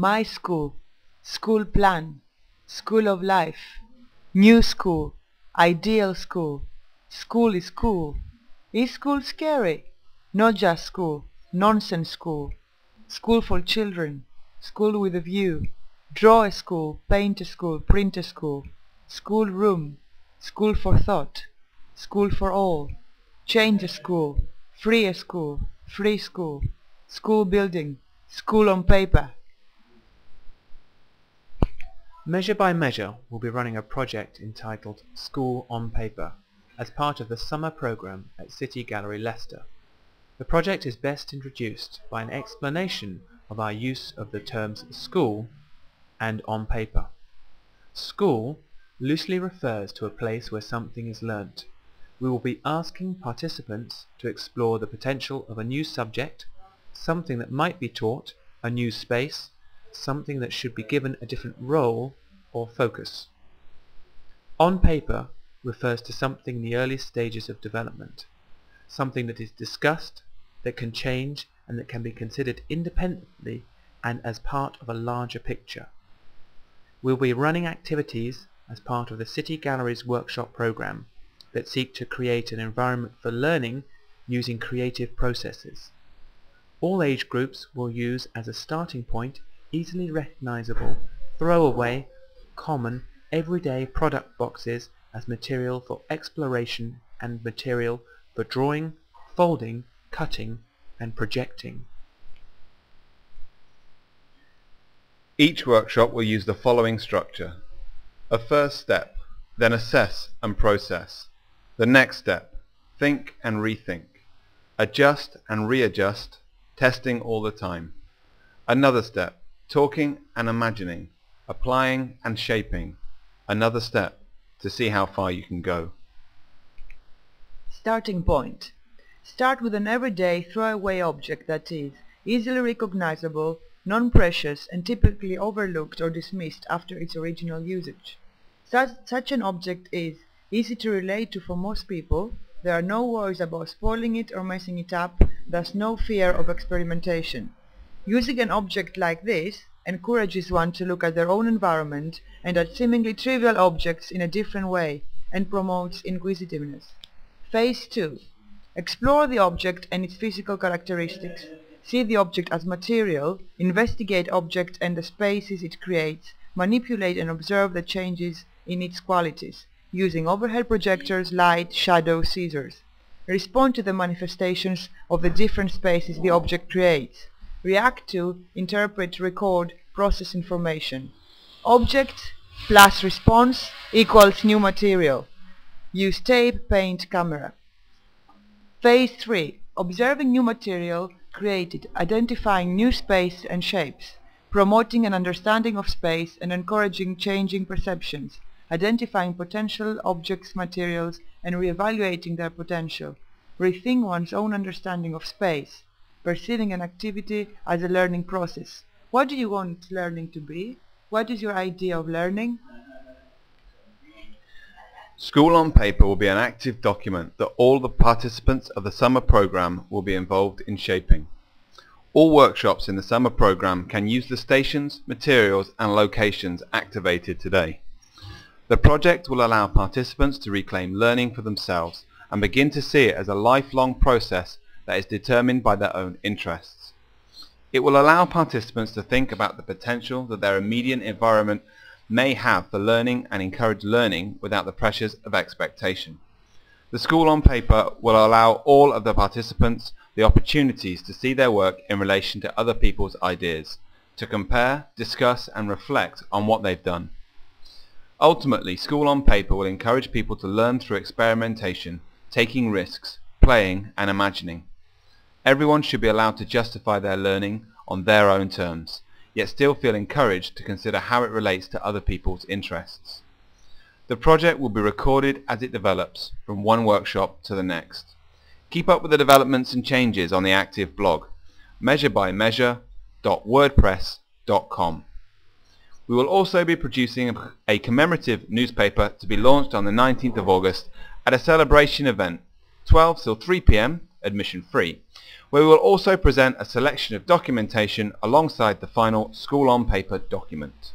My school, school plan, school of life, new school, ideal school, school is cool. Is school scary? Not just school, nonsense school, school for children, school with a view, draw a school, paint a school, print a school, school room, school for thought, school for all, change a school, free a school, free school, school building, school on paper. Measure by Measure will be running a project entitled School on Paper as part of the summer program at City Gallery Leicester. The project is best introduced by an explanation of our use of the terms school and on paper. School loosely refers to a place where something is learnt. We will be asking participants to explore the potential of a new subject, something that might be taught, a new space, something that should be given a different role or focus. On paper refers to something in the earliest stages of development, something that is discussed, that can change and that can be considered independently and as part of a larger picture. We'll be running activities as part of the City Gallery's workshop program that seek to create an environment for learning using creative processes. All age groups will use as a starting point easily recognizable, throwaway, common, everyday product boxes as material for exploration and material for drawing, folding, cutting and projecting. Each workshop will use the following structure. A first step, then assess and process. The next step, think and rethink. Adjust and readjust, testing all the time. Another step, talking and imagining, applying and shaping. Another step, to see how far you can go. Starting point. Start with an everyday throwaway object that is easily recognizable, non-precious and typically overlooked or dismissed after its original usage. Such, such an object is easy to relate to for most people, there are no worries about spoiling it or messing it up, thus no fear of experimentation. Using an object like this encourages one to look at their own environment and at seemingly trivial objects in a different way and promotes inquisitiveness. Phase 2. Explore the object and its physical characteristics. See the object as material, investigate object and the spaces it creates, manipulate and observe the changes in its qualities, using overhead projectors, light, shadow, scissors. Respond to the manifestations of the different spaces the object creates. React to, interpret, record, process information. Object plus response equals new material. Use tape, paint, camera. Phase 3. Observing new material created, identifying new space and shapes, promoting an understanding of space and encouraging changing perceptions, identifying potential objects, materials, and reevaluating their potential, rethink one's own understanding of space, perceiving an activity as a learning process. What do you want learning to be? What is your idea of learning? School on Paper will be an active document that all the participants of the summer program will be involved in shaping. All workshops in the summer program can use the stations, materials and locations activated today. The project will allow participants to reclaim learning for themselves and begin to see it as a lifelong process that is determined by their own interests. It will allow participants to think about the potential that their immediate environment may have for learning and encourage learning without the pressures of expectation. The School on Paper will allow all of the participants the opportunities to see their work in relation to other people's ideas, to compare, discuss and reflect on what they've done. Ultimately, School on Paper will encourage people to learn through experimentation, taking risks, playing and imagining. Everyone should be allowed to justify their learning on their own terms yet still feel encouraged to consider how it relates to other people's interests. The project will be recorded as it develops from one workshop to the next. Keep up with the developments and changes on the active blog measurebymeasure.wordpress.com. We will also be producing a commemorative newspaper to be launched on the 19th of August at a celebration event 12 till 3 p.m. admission free, where we will also present a selection of documentation alongside the final School on Paper document.